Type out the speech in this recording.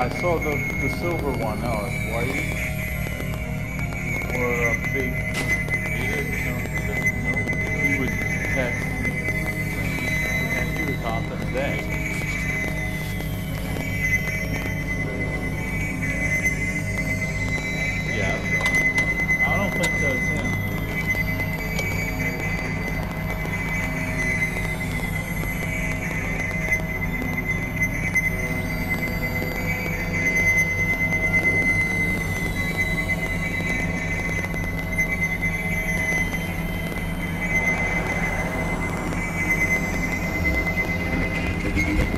I saw the the silver one. No, it's white or a big. Thank